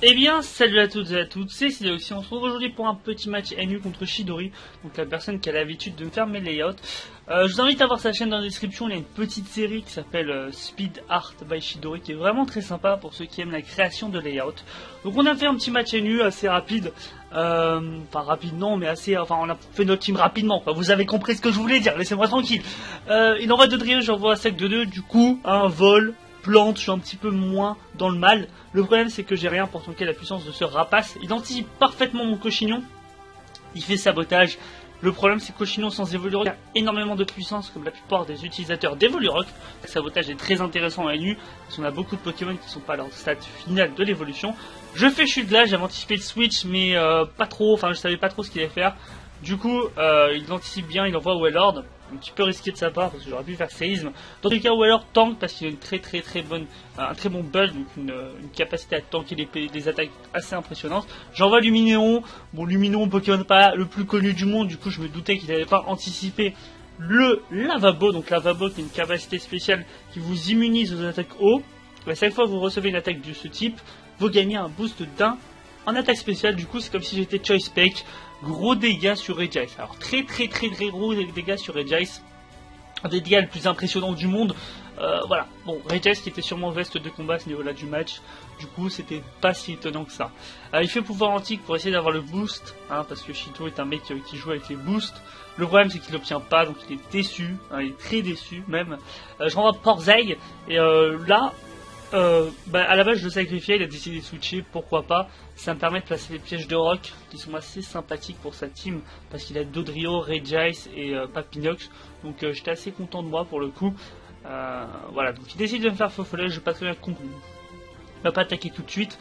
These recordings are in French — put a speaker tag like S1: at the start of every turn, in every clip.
S1: Eh bien, salut à toutes et à toutes, c'est aussi On se retrouve aujourd'hui pour un petit match NU contre Shidori, donc la personne qui a l'habitude de me faire mes layouts. Euh, je vous invite à voir sa chaîne dans la description, il y a une petite série qui s'appelle euh, Speed Art by Shidori qui est vraiment très sympa pour ceux qui aiment la création de layouts. Donc on a fait un petit match NU assez rapide, euh, enfin rapide non, mais assez, enfin on a fait notre team rapidement, vous avez compris ce que je voulais dire, laissez-moi tranquille. Euh, il envoie de Drio, j'envoie un sec de 2, du coup un vol, je suis un petit peu moins dans le mal. Le problème c'est que j'ai rien pour tanker la puissance de ce rapace. Il anticipe parfaitement mon cochignon. Il fait sabotage. Le problème c'est que Cochignon sans Evolurock a énormément de puissance comme la plupart des utilisateurs d'Evolurock. Le sabotage est très intéressant à nu parce qu'on a beaucoup de Pokémon qui ne sont pas à leur stade final de l'évolution. Je fais chute là, j'avais anticipé le switch mais euh, pas trop, enfin je savais pas trop ce qu'il allait faire. Du coup, euh, il anticipe bien, il envoie Wellord un petit peu risqué de sa part parce que j'aurais pu faire séisme. Dans tous les cas, alors tank parce qu'il a une très très très bonne, un très bon build, donc une, capacité à tanker des, attaques assez impressionnantes. J'envoie Luminéon. Bon, Luminéon, Pokémon pas le plus connu du monde, du coup je me doutais qu'il n'avait pas anticipé le Lavabo, donc Lavabo qui est une capacité spéciale qui vous immunise aux attaques haut. À chaque fois que vous recevez une attaque de ce type, vous gagnez un boost d'un en attaque spéciale. Du coup, c'est comme si j'étais Choice Peck gros dégâts sur Regice. Alors très très très très gros dégâts sur Regice. Un des dégâts les plus impressionnants du monde. Euh, voilà, bon, Regice qui était sûrement veste de combat à ce niveau-là du match. Du coup, c'était pas si étonnant que ça. Euh, il fait pouvoir antique pour essayer d'avoir le boost, hein, parce que Shito est un mec qui joue avec les boosts. Le problème, c'est qu'il l'obtient pas, donc il est déçu, hein, il est très déçu même. Euh, je renvoie Porzei, et là, euh, bah, à la base, je le sacrifiais, il a décidé de switcher, pourquoi pas. Ça me permet de placer les pièges de rock qui sont assez sympathiques pour sa team parce qu'il a Dodrio, Regice et euh, Papinox. Donc euh, j'étais assez content de moi pour le coup. Euh, voilà, donc il décide de me faire faux je vais pas très bien comprendre. Il va pas attaquer tout de suite.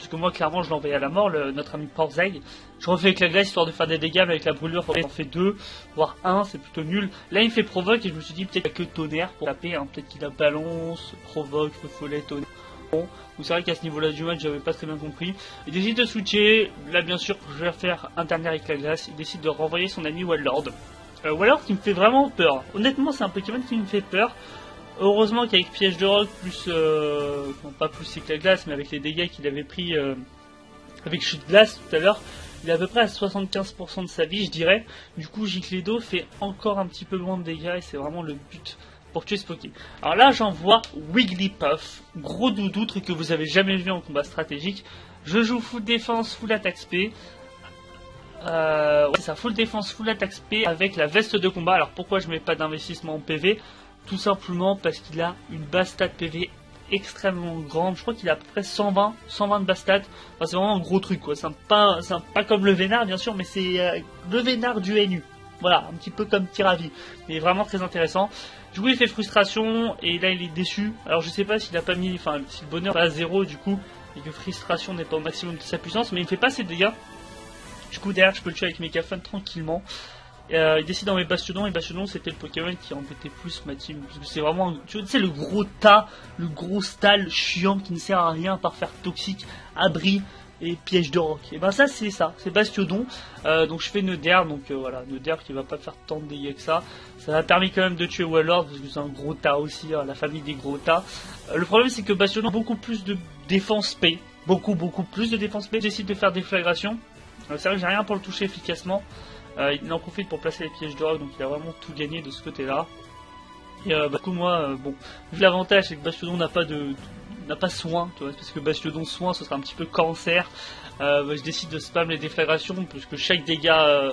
S1: Parce que moi clairement je l'envoie à la mort, notre ami Porzei. Je refais avec la glace histoire de faire des dégâts, mais avec la brûlure, on en fait deux, voire un, c'est plutôt nul. Là il me fait provoque et je me suis dit peut-être qu'il a que tonnerre pour taper, hein. peut-être qu'il a balance, provoque, feu follet, tonnerre. Bon, c'est vrai qu'à ce niveau-là du match, j'avais pas très bien compris. Il décide de switcher. Là, bien sûr, je vais faire un dernier avec la glace. Il décide de renvoyer son ami Wallord. Euh, Wallord qui me fait vraiment peur. Honnêtement, c'est un Pokémon qui me fait peur. Heureusement qu'avec Piège de Rock, plus. Euh, pas plus la glace, mais avec les dégâts qu'il avait pris euh, avec Chute Glace tout à l'heure, il est à peu près à 75% de sa vie, je dirais. Du coup, Gicledo fait encore un petit peu moins de dégâts et c'est vraiment le but pour tuer ce Poké. Alors là, j'envoie Wigglypuff, gros doudou, truc que vous avez jamais vu en combat stratégique. Je joue full défense, full attaque SP. Euh, c'est ça, full défense, full attaque SP avec la veste de combat. Alors pourquoi je mets pas d'investissement en PV tout simplement parce qu'il a une base stat PV extrêmement grande. Je crois qu'il a à peu près 120, 120 de base stat. c'est vraiment un gros truc, quoi. C'est pas, comme le Vénard, bien sûr, mais c'est euh, le Vénard du NU. Voilà, un petit peu comme Tiravi. Mais vraiment très intéressant. Du coup, il fait frustration et là, il est déçu. Alors, je sais pas s'il a pas mis, enfin, si le bonheur est à zéro, du coup, et que frustration n'est pas au maximum de sa puissance, mais il fait pas ses dégâts. Du coup, derrière, je peux le tuer avec mes tranquillement. Euh, il décide d'enlever Bastiodon et Bastiodon c'était le Pokémon qui embêtait plus ma team c'est vraiment tu sais le gros tas le gros stall chiant qui ne sert à rien à part faire toxique abri et piège de roc. Et ben ça c'est ça c'est Bastiodon euh, donc je fais Neuder donc euh, voilà Neuder qui va pas faire tant de dégâts que ça. Ça m'a permis quand même de tuer Wallord parce que c'est un gros tas aussi hein, la famille des gros tas. Le problème c'est que Bastiodon a beaucoup plus de défense P. Beaucoup beaucoup plus de défense P. J'essaie de faire déflagration c'est vrai que j'ai rien pour le toucher efficacement euh, il en profite pour placer les pièges de rock, donc il a vraiment tout gagné de ce côté-là. Et euh, bah, du coup, moi, euh, bon, vu l'avantage, c'est que Bastiodon n'a pas de, n'a pas soin, tu vois, parce que Bastiodon soin, ce sera un petit peu cancer. Bah, je décide de spam les déflagrations, puisque chaque dégât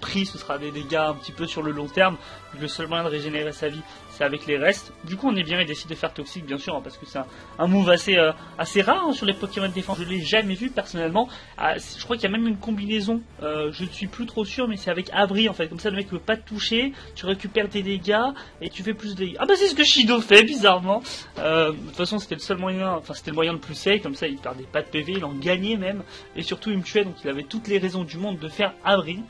S1: pris, ce sera des dégâts un petit peu sur le long terme. Le seul moyen de régénérer sa vie, c'est avec les restes. Du coup, on est bien, il décide de faire toxique, bien sûr, hein, parce que c'est un, move assez, euh, assez rare hein, sur les Pokémon de défense. Je l'ai jamais vu personnellement. Ah, je crois qu'il y a même une combinaison, euh, je ne suis plus trop sûr, mais c'est avec Abri en fait. Comme ça, le mec ne veut pas te toucher, tu récupères tes dégâts et tu fais plus de dégâts. Ah bah c'est ce que Shido fait, bizarrement. Euh, de toute façon, c'était le seul moyen, enfin c'était le moyen le plus safe, comme ça il perdait pas de PV, il en gagnait même, et surtout il me tuait, donc il avait toutes les raisons du monde de faire Abri.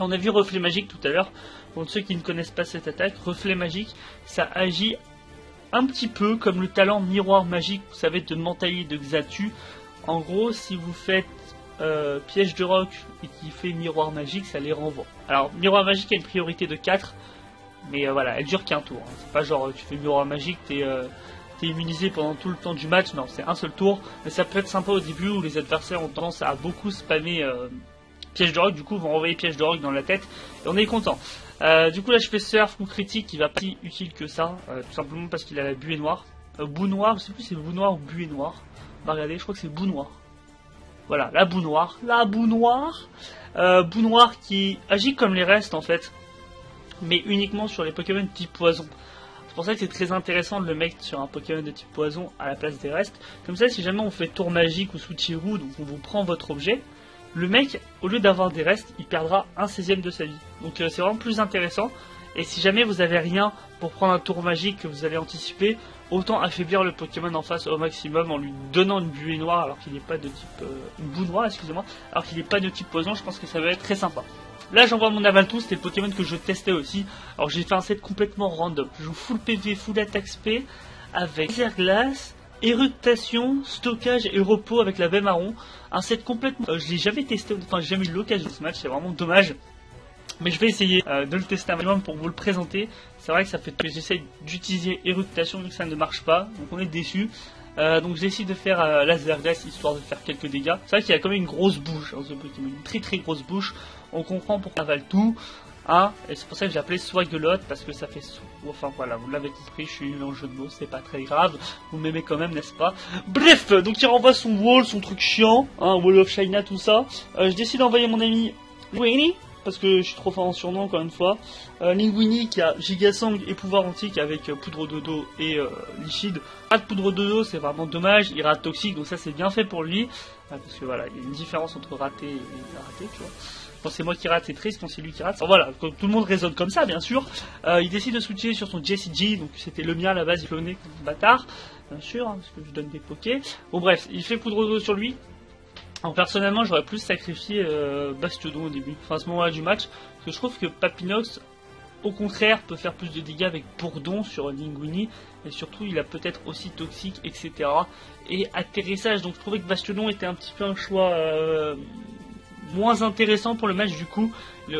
S1: On a vu Reflet Magique tout à l'heure. Pour ceux qui ne connaissent pas cette attaque, Reflet Magique, ça agit un petit peu comme le talent Miroir Magique, vous savez, de Mentali et de Xatu. En gros, si vous faites euh, Piège de Roc et qui fait Miroir Magique, ça les renvoie. Alors, Miroir Magique a une priorité de 4, mais euh, voilà, elle dure qu'un tour. Hein. C'est pas genre tu fais Miroir Magique, t'es t'es immunisé pendant tout le temps du match. Non, c'est un seul tour, mais ça peut être sympa au début où les adversaires ont tendance à beaucoup spammer euh, piège rock, du coup vont envoyer piège rock dans la tête, et on est content. Euh, du coup là je fais surf ou critique qui va pas si utile que ça, euh, tout simplement parce qu'il a la buée noire. Euh, boue noire, je sais plus si c'est boue noire ou buée noire. On va regarder, je crois que c'est boue noire. Voilà, la boue noire. La boue noire euh, Boue noire qui agit comme les restes en fait, mais uniquement sur les Pokémon type poison. C'est pour ça que c'est très intéressant de le mettre sur un Pokémon de type poison à la place des restes. Comme ça, si jamais on fait tour magique ou Suchiru, donc on vous prend votre objet, le mec, au lieu d'avoir des restes, il perdra un 16ème de sa vie. Donc euh, c'est vraiment plus intéressant. Et si jamais vous avez rien pour prendre un tour magique que vous allez anticiper, autant affaiblir le Pokémon en face au maximum en lui donnant une buée noire alors qu'il n'est pas de type euh, une boue noire, excusez-moi, alors qu'il n'est pas de type poison. Je pense que ça va être très sympa. Là, j'envoie mon Avaltou, c'était le Pokémon que je testais aussi. Alors, j'ai fait un set complètement random. Je joue full PV, full attaque SP, avec glace, éruptation, stockage et repos avec la baie marron. Un set complètement. Euh, je l'ai jamais testé, enfin, j'ai jamais eu l'occasion de ce match, c'est vraiment dommage. Mais je vais essayer euh, de le tester un minimum pour vous le présenter. C'est vrai que ça fait que j'essaye d'utiliser éruptation, mais que ça ne marche pas, donc on est déçu. Euh, donc j'essaie de faire euh, histoire de faire quelques dégâts. C'est vrai qu'il y a quand même une grosse bouche, hein, une très très grosse bouche. On comprend pourquoi avale tout. Hein, et c'est pour ça que j'ai appelé Swagelot parce que ça fait enfin voilà vous l'avez compris je suis en jeu de mots c'est pas très grave. Vous m'aimez quand même n'est-ce pas? Bref donc il renvoie son wall son truc chiant hein, wall of China tout ça. Euh, je décide d'envoyer mon ami Winnie parce que je suis trop fort en surnom encore une fois. Euh, Linguini qui a Gigasang et pouvoir antique avec euh, poudre de dos et euh, lichide. Pas de poudre de dos c'est vraiment dommage il rate toxique donc ça c'est bien fait pour lui. Parce que voilà il y a une différence entre rater et rater tu vois quand c'est moi qui rate, c'est triste. Quand c'est lui qui rate, voilà, tout le monde raisonne comme ça, bien sûr. Euh, il décide de switcher sur son JCG, donc c'était le mien à la base, cloné bâtard, bien sûr, hein, parce que je donne des pokés. Bon, bref, il fait poudre d'eau sur lui. Alors, personnellement, j'aurais plus sacrifié euh, Bastiodon au début, enfin à ce moment-là du match, parce que je trouve que Papinox, au contraire, peut faire plus de dégâts avec Bourdon sur Linguini, et surtout, il a peut-être aussi toxique, etc. Et atterrissage, donc je trouvais que Bastiodon était un petit peu un choix. euh, moins intéressant pour le match du coup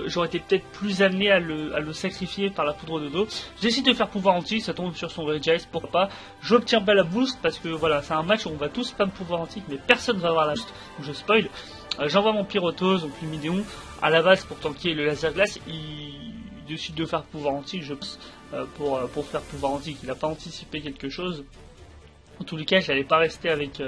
S1: j'aurais été peut-être plus amené à le, à le sacrifier par la poudre de dos. J'essaie de faire pouvoir anti ça tombe sur son Regice pourquoi pas j'obtiens pas la boost parce que voilà c'est un match où on va tous spam pouvoir anti mais personne va avoir la boost. Je spoil. Euh, j'envoie mon Pyrotos donc Lumidéon à la base pour tanker le laser glace il décide de faire pouvoir anti je euh, pour, euh, pour faire pouvoir anti il n'a pas anticipé quelque chose. En tous les cas j'allais pas rester avec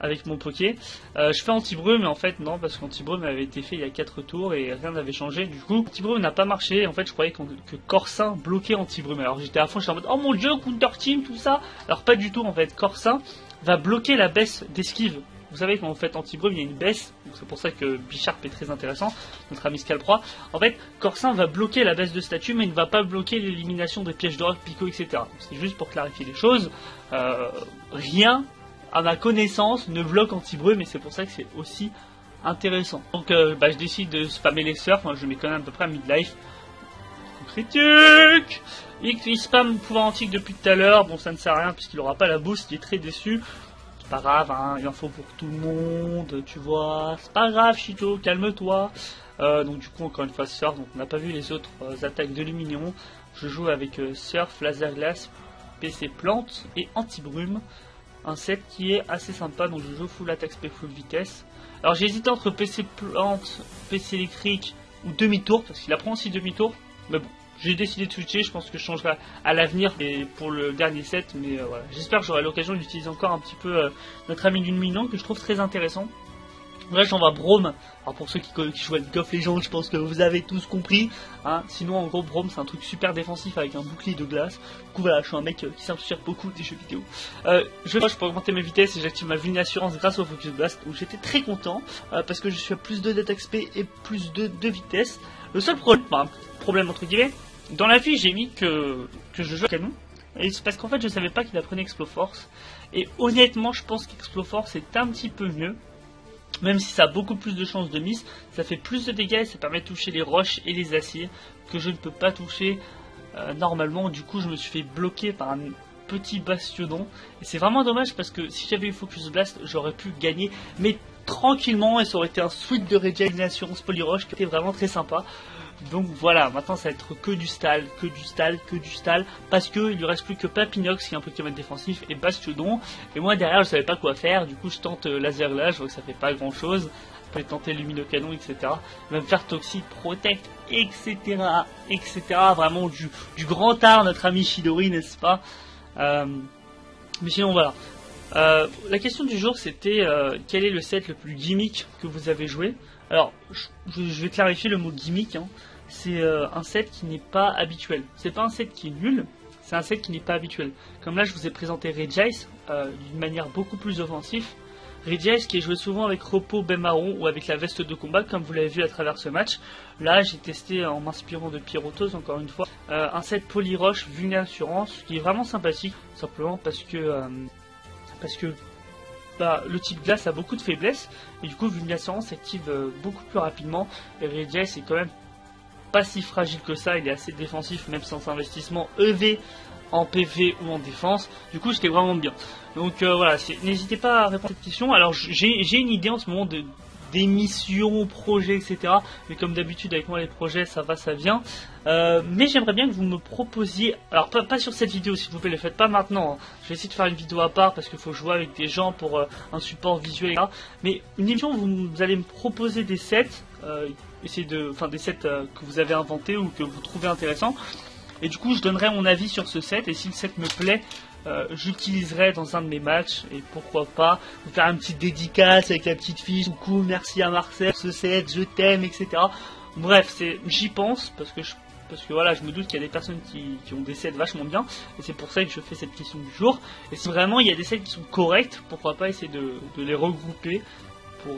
S1: avec mon poké. Euh, je fais anti-brume, mais en fait non, parce qu'anti-brume avait été fait il y a 4 tours et rien n'avait changé. Du coup, anti-brume n'a pas marché. En fait, je croyais que Corsin bloquait anti-brume. Alors j'étais à fond, j'étais en mode oh mon dieu, counter team, tout ça. Alors pas du tout en fait. Corsin va bloquer la baisse d'esquive. Vous savez quand vous faites anti-brume, il y a une baisse. C'est pour ça que Bicharp est très intéressant, notre ami Scalproie. En fait, Corsin va bloquer la baisse de statut, mais il ne va pas bloquer l'élimination des pièges d'or, Pico, etc. C'est juste pour clarifier les choses. Euh, rien à ma connaissance, ne bloque anti-brume, et c'est pour ça que c'est aussi intéressant. Donc euh, bah, je décide de spammer les surfs, moi je quand même à peu près à midlife. Critique il, spam pouvoir antique depuis tout à l'heure, bon ça ne sert à rien puisqu'il aura pas la boost, il est très déçu. C'est pas grave, hein, il en faut pour tout le monde, tu vois. C'est pas grave, Chito, calme-toi. Euh, donc du coup, encore une fois, Surf, donc on n'a pas vu les autres euh, attaques de Luminion. Je joue avec Surf, Laser Glace, PC Plante et Anti-Brume. Un set qui est assez sympa, donc je joue full attaque spé full vitesse. Alors j'ai hésité entre PC Plante, PC électrique ou demi-tour, parce qu'il apprend aussi demi-tour. Mais bon, j'ai décidé de switcher, je pense que je changerai à l'avenir et pour le dernier set, mais euh, voilà. J'espère que j'aurai l'occasion d'utiliser encore un petit peu euh, notre ami d'une mignon que je trouve très intéressant. Là j'envoie Brome, alors pour ceux qui, jouent à of Legends, je pense que vous avez tous compris. Hein. Sinon en gros Brome c'est un truc super défensif avec un bouclier de glace. Du coup voilà, je suis un mec euh, qui s'inspire beaucoup des jeux vidéo. Euh, je je peux augmenter mes vitesses et j'active ma Vune Assurance grâce au Focus Blast, où j'étais très content euh, parce que je suis à plus 2 d'attaque SP et plus 2 de vitesse. Le seul problème, enfin, problème entre guillemets, dans la vie j'ai mis que, je joue à canon. Et parce qu'en fait je savais pas qu'il apprenait Exploforce. Et honnêtement je pense qu'Exploforce est un petit peu mieux. Même si ça a beaucoup plus de chances de miss, ça fait plus de dégâts et ça permet de toucher les roches et les aciers que je ne peux pas toucher euh, normalement. Du coup je me suis fait bloquer par un petit bastiodon. Et c'est vraiment dommage parce que si j'avais eu Focus Blast, j'aurais pu gagner. Mais tranquillement et ça aurait été un sweep de régénération Polyroche qui était vraiment très sympa. Donc voilà, maintenant ça va être que du stall, que du stall, que du stall, parce que il lui reste plus que Papinox qui est un Pokémon défensif et Bastiodon. Et moi derrière je savais pas quoi faire, du coup je tente euh, Laser Glace, je vois que ça fait pas grand chose. Je peux tenter Luminocanon, etc. Il va me faire Toxic, Protect, etc. etc. Vraiment du, grand art, notre ami Shidori, n'est-ce pas? Euh, Mais sinon voilà. Euh, la question du jour c'était quel est le set le plus gimmick que vous avez joué? Alors je, vais clarifier le mot gimmick. Hein. C'est euh, un set qui n'est pas habituel. C'est pas un set qui est nul, c'est un set qui n'est pas habituel. Comme là je vous ai présenté Regice d'une manière beaucoup plus offensive. Regice qui est joué souvent avec Repos Bemaron ou avec la veste de combat comme vous l'avez vu à travers ce match. Là j'ai testé en m'inspirant de Pyrotos encore une fois un set Polyroche Vulnassurance qui est vraiment sympathique simplement parce que parce que bah, le type glace a beaucoup de faiblesses et du coup Vulnassurance s'active euh, beaucoup plus rapidement et Regice est quand même pas si fragile que ça, il est assez défensif même sans investissement EV en PV ou en défense. Du coup, j'étais vraiment bien. Donc euh, voilà, n'hésitez pas à répondre à cette question. Alors j'ai une idée en ce moment de d'émissions, projets, etc. Mais comme d'habitude avec moi les projets, ça va, ça vient. Euh, mais j'aimerais bien que vous me proposiez, alors pas, sur cette vidéo s'il vous plaît, ne le faites pas maintenant. Hein. Je vais essayer de faire une vidéo à part parce qu'il faut jouer avec des gens pour euh, un support visuel, etc. Mais une émission où vous, allez me proposer des sets, euh, de, enfin des sets que vous avez inventés ou que vous trouvez intéressants. Et du coup, je donnerai mon avis sur ce set. Et si le set me plaît, euh, j'utiliserai dans un de mes matchs et pourquoi pas faire un petit dédicace avec la petite fiche coucou merci à Marcel ce set je t'aime etc bref c'est j'y pense parce que je parce que voilà, je me doute qu'il y a des personnes qui, ont des sets vachement bien, et c'est pour ça que je fais cette question du jour. Et si vraiment il y a des sets qui sont corrects, pourquoi pas essayer de les regrouper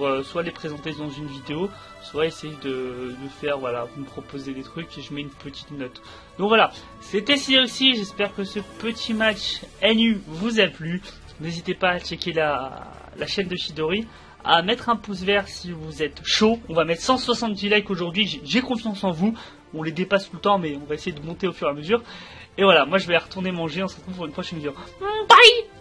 S1: euh, soit les présenter dans une vidéo, soit essayer de, faire, voilà, vous me proposer des trucs et je mets une petite note. Donc voilà, c'était aussi, j'espère que ce petit match NU vous a plu. N'hésitez pas à checker la, la chaîne de Shidori, à mettre un pouce vert si vous êtes chaud. On va mettre 170 likes aujourd'hui, j'ai confiance en vous. On les dépasse tout le temps, mais on va essayer de monter au fur et à mesure. Et voilà, moi je vais retourner manger, on se retrouve pour une prochaine vidéo. Bye